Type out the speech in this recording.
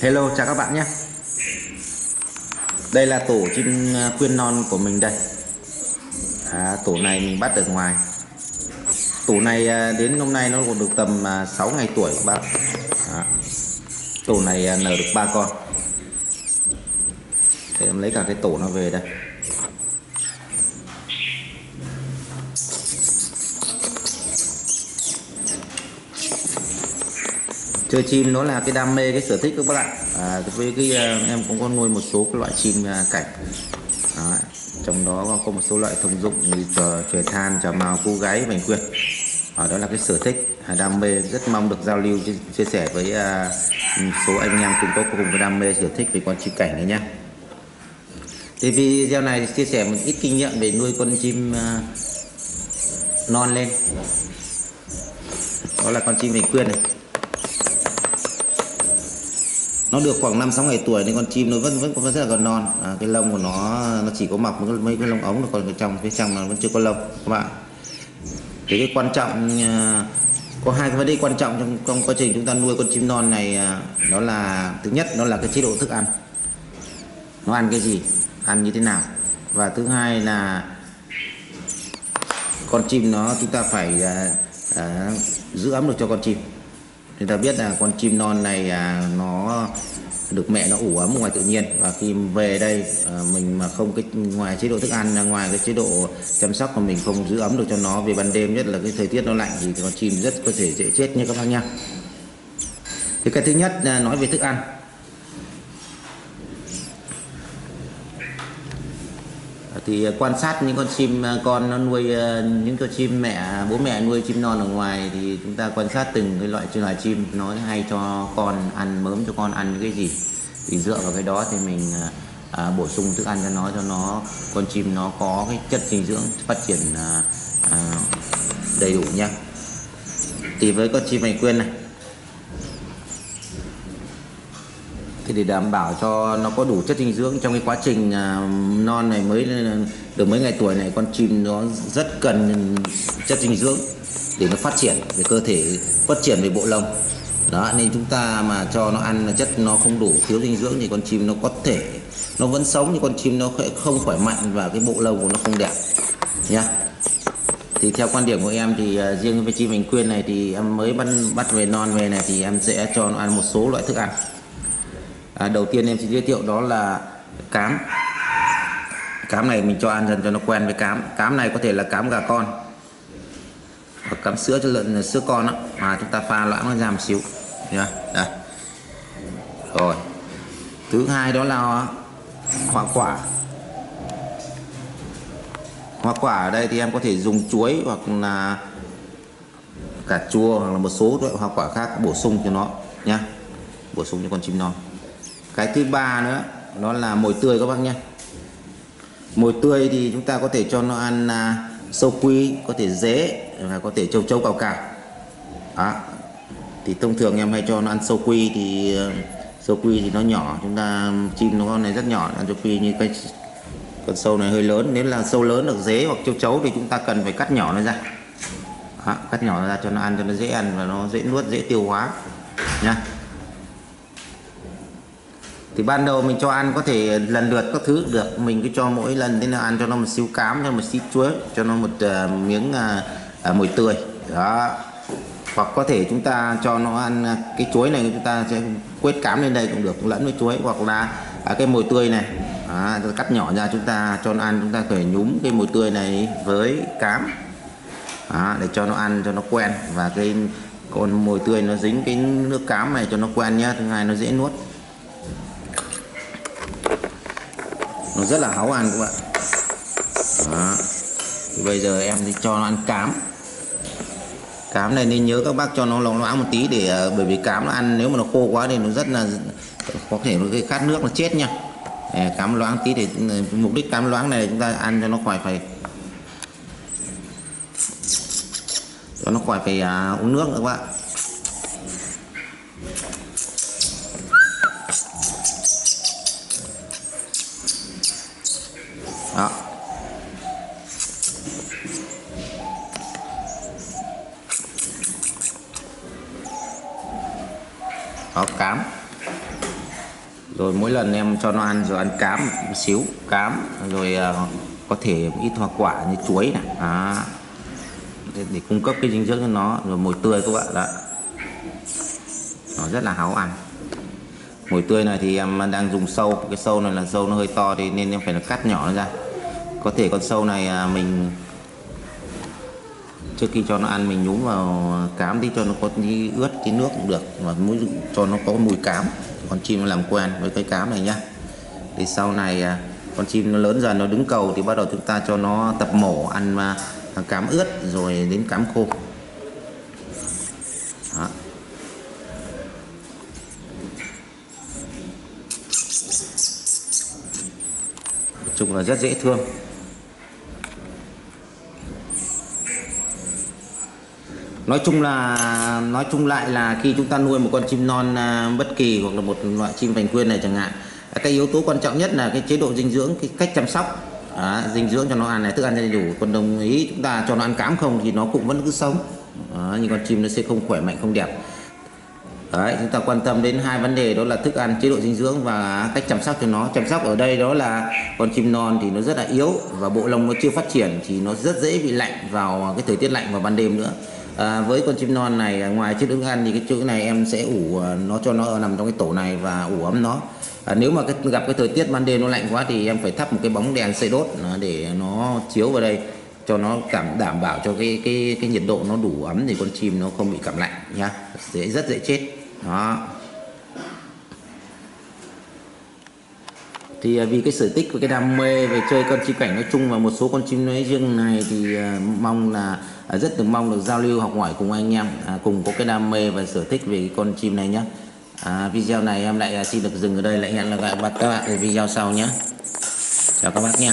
Hello chào các bạn nhé. Đây là tổ chim à, quyên non của mình đây. À, Tổ này mình bắt ở ngoài. Tổ này à, đến hôm nay nó còn được tầm à, 6 ngày tuổi các bạn. À, Tổ này nở được ba con. Để em lấy cả cái tổ nó về đây. Chơi chim nó là cái đam mê cái sở thích của các bạn à, với cái à, em cũng có nuôi một số cái loại chim à, cảnh. Đó. trong đó có một số loại thông dụng như trò trời than trò màu cu gáy bành quyên à, đó là cái sở thích à, đam mê. Rất mong được giao lưu chia, chia sẻ với à, số anh em cùng có cùng cái đam mê sở thích về con chim cảnh này nhá thì video này chia sẻ một ít kinh nghiệm về nuôi con chim uh, non lên. Đó là con chim vành quyên này nó được khoảng 5 6 ngày tuổi nên con chim nó vẫn vẫn vẫn rất là còn non. À, cái lông của nó nó chỉ có mọc mấy, cái lông ống còn cái trong phía trong nó vẫn chưa có lông các bạn. Thì cái quan trọng à, có hai cái vấn đề quan trọng trong, trong quá trình chúng ta nuôi con chim non này à, đó là thứ nhất đó là cái chế độ thức ăn. Nó ăn cái gì ăn như thế nào. Và thứ hai là con chim nó chúng ta phải à, uh, giữ ấm được cho con chim chúng ta biết là con chim non này à, nó được mẹ nó ủ ấm ngoài tự nhiên. Và khi về đây à, mình mà không cái ngoài chế độ thức ăn à, ngoài cái chế độ chăm sóc mà mình không giữ ấm được cho nó về ban đêm nhất là cái thời tiết nó lạnh thì con chim rất có thể dễ chết như các bác nha thì cái thứ nhất là nói về thức ăn. Thì à, quan sát những con chim à, con nó nuôi à, những con chim mẹ bố mẹ nuôi chim non ở ngoài thì chúng ta quan sát từng cái loại loài chim nó hay cho con ăn mớm cho con ăn cái gì thì dựa vào cái đó thì mình à, bổ sung thức ăn cho nó cho nó con chim nó có cái chất dinh dưỡng phát triển à, à, đầy đủ nha. thì với con chim mạch quyên này thì để đảm bảo cho nó có đủ chất dinh dưỡng trong cái quá trình à, non này mới được mấy ngày tuổi này con chim nó rất cần chất dinh dưỡng để nó phát triển về cơ thể phát triển về bộ lông. Đó nên chúng ta mà cho nó ăn chất nó không đủ thiếu dinh dưỡng thì con chim nó có thể nó vẫn sống nhưng con chim nó không khỏe mạnh và cái bộ lông của nó không đẹp. Nhá. Thì theo quan điểm của em thì uh, riêng với chim mình quyên này thì em mới bắt bắt về non về này thì em sẽ cho nó ăn một số loại thức ăn à, đầu tiên em xin giới thiệu đó là cám. Cám này mình cho ăn dần cho nó quen với cám. Cám này có thể là cám gà con hoặc cám sữa cho lợn sữa con đó, mà chúng ta pha loãng nó ra một xíu. Yeah. đây. Rồi. Thứ hai đó là hoa quả. Hoa quả ở đây thì em có thể dùng chuối hoặc là cà chua hoặc là một số loại hoa quả khác bổ sung cho nó nhá. Bổ sung cho con chim non cái thứ ba nữa đó là mồi tươi các bác nhé. Mồi tươi thì chúng ta có thể cho nó ăn à, sâu quy có thể dế và có thể châu chấu cào cào. Đó. Thì thông thường em hay cho nó ăn sâu quy thì à, sâu quy thì nó nhỏ chúng ta chim nó con này rất nhỏ ăn sâu quy như cái con sâu này hơi lớn. Nếu là sâu lớn được dế hoặc châu chấu thì chúng ta cần phải cắt nhỏ nó ra. Đó, cắt nhỏ nó ra cho nó ăn cho nó dễ ăn và nó dễ nuốt dễ tiêu hóa nha thì ban đầu mình cho ăn có thể lần lượt các thứ được. Mình cứ cho mỗi lần thế nào ăn cho nó một xíu cám cho một xíu chuối cho nó một uh, miếng ờ, ờ, uh, mùi tươi. Đó. Hoặc có thể chúng ta cho nó ăn cái chuối này chúng ta sẽ quết cám lên đây cũng được lẫn với chuối. Hoặc là à, cái mồi tươi này. À, cắt nhỏ ra chúng ta cho nó ăn chúng ta phải nhúm cái mồi tươi này với cám. À, để cho nó ăn cho nó quen. Và cái con mồi tươi nó dính cái nước cám này cho nó quen nhá thứ hai nó dễ nuốt. Nó rất là háo ăn các bạn đó. Thì bây giờ em thì cho nó ăn cám. Cám này nên nhớ các bác cho nó loãng loãng một tí để ờ, bởi vì cám nó ăn nếu mà nó khô quá thì nó rất là có thể nó gây khát nước nó chết nha. Cám loãng tí để ừ, mục đích cám loãng này chúng ta ăn cho nó khỏi phải cho nó khỏi phải à, uống nước nữa các bạn đó. Đó cám. Rồi mỗi lần em cho nó ăn rồi ăn cám một xíu cám rồi ờ, có thể ít hoa quả như chuối này. À, để, để cung cấp cái dinh dưỡng cho nó rồi mùi tươi các bạn đó nó rất là háo ăn. Mùi tươi này thì em đang dùng sâu cái sâu này là sâu nó hơi to thì nên em phải là cắt nhỏ nó ra có thể con sâu này à, mình trước khi cho nó ăn, mình nhúng vào cám đi cho nó có tí ướt, tí nước cũng được. Và muốn cho nó có mùi cám. Con chim nó làm quen với cái cám này nhá. Thì sau này à, con chim nó lớn dần, nó đứng cầu thì bắt đầu chúng ta cho nó tập mổ, ăn mà cám ướt rồi đến cám khô. Đó. Chung là rất dễ thương. Nói chung là nói chung lại là khi chúng ta nuôi một con chim non à, bất kỳ hoặc là một loại chim vành quyên này chẳng hạn cái yếu tố quan trọng nhất là cái chế độ dinh dưỡng cái cách chăm sóc. À, dinh dưỡng cho nó ăn này thức ăn đầy đủ. Còn đồng ý chúng ta cho nó ăn cám không thì nó cũng vẫn cứ sống. À, nhưng con chim nó sẽ không khỏe mạnh không đẹp. Đấy, chúng ta quan tâm đến hai vấn đề đó là thức ăn, chế độ dinh dưỡng và cách chăm sóc cho nó. Chăm sóc ở đây đó là con chim non thì nó rất là yếu và bộ lông nó chưa phát triển thì nó rất dễ bị lạnh vào cái thời tiết lạnh vào ban đêm nữa à, với con chim non này à, ngoài chiếc đứng ăn thì cái chỗ này em sẽ ủ à, nó cho nó nằm trong cái tổ này và ủ ấm nó. À, nếu mà cái, gặp cái thời tiết ban đêm nó lạnh quá thì em phải thắp một cái bóng đèn xây đốt à, để nó chiếu vào đây cho nó cảm đảm bảo cho cái cái cái nhiệt độ nó đủ ấm thì con chim nó không bị cảm lạnh nhá. Dễ rất dễ chết. Đó. Thì à, vì cái sở thích và cái đam mê về chơi con chim cảnh nói chung và một số con chim nói riêng này thì à, mong là à, rất được mong được giao lưu học hỏi cùng anh em cùng có cái đam mê và sở thích về cái con chim này nhé à, video này em lại xin được dừng ở đây lại hẹn gặp lại các bạn ở video sau nhé chào các bác nha